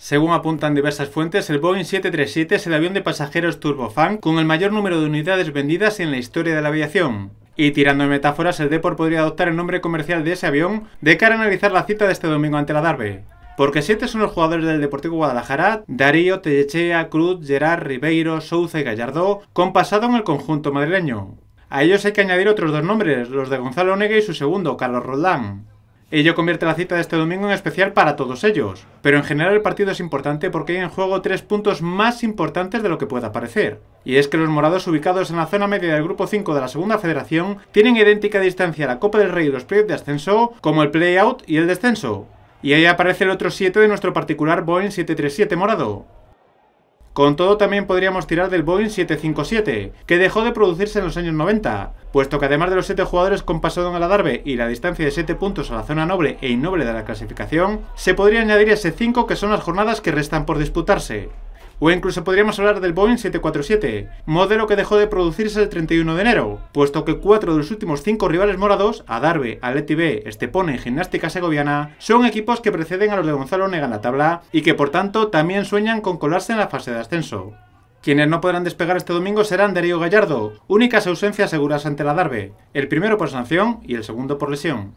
Según apuntan diversas fuentes, el Boeing 737 es el avión de pasajeros turbofan con el mayor número de unidades vendidas en la historia de la aviación. Y tirando de metáforas, el Deport podría adoptar el nombre comercial de ese avión de cara a analizar la cita de este domingo ante la Darbe. Porque siete son los jugadores del Deportivo Guadalajara, Darío, Tellechea, Cruz, Gerard, Ribeiro, Souza y Gallardo, con pasado en el conjunto madrileño. A ellos hay que añadir otros dos nombres, los de Gonzalo Onega y su segundo, Carlos Roldán. Ello convierte la cita de este domingo en especial para todos ellos, pero en general el partido es importante porque hay en juego tres puntos más importantes de lo que pueda parecer. Y es que los morados ubicados en la zona media del grupo 5 de la segunda federación tienen idéntica distancia a la Copa del Rey y los playoffs de ascenso como el play-out y el descenso. Y ahí aparece el otro 7 de nuestro particular Boeing 737 morado. Con todo también podríamos tirar del Boeing 757, que dejó de producirse en los años 90, puesto que además de los 7 jugadores con pasado en el Adarve y la distancia de 7 puntos a la zona noble e innoble de la clasificación, se podría añadir ese 5 que son las jornadas que restan por disputarse. O incluso podríamos hablar del Boeing 747, modelo que dejó de producirse el 31 de enero, puesto que cuatro de los últimos cinco rivales morados, Adarve, Atleti B, Estepone y Gimnástica Segoviana, son equipos que preceden a los de Gonzalo Nega en la tabla y que por tanto también sueñan con colarse en la fase de ascenso. Quienes no podrán despegar este domingo serán Darío Gallardo, únicas ausencias seguras ante la Darbe, el primero por sanción y el segundo por lesión.